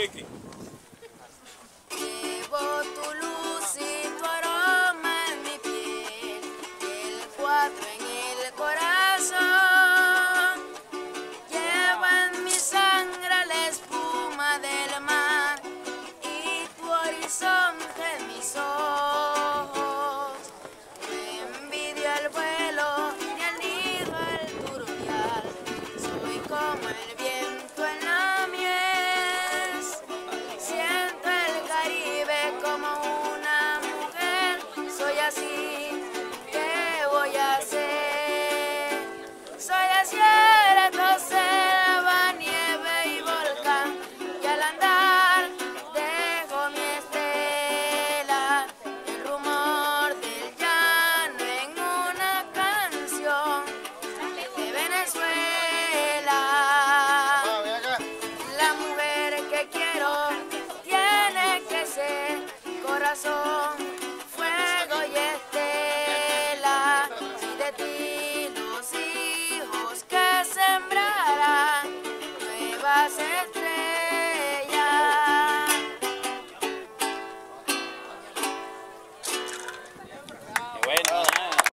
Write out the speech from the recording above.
Wiki. Llevo tu luz y tu aroma en mi piel, el cuatro en el corazón. Llevo en mi sangre la espuma del mar y tu horizonte en mis ojos. No envidio el vuelo fuego y estela, y de ti los hijos que sembrarán nuevas estrellas.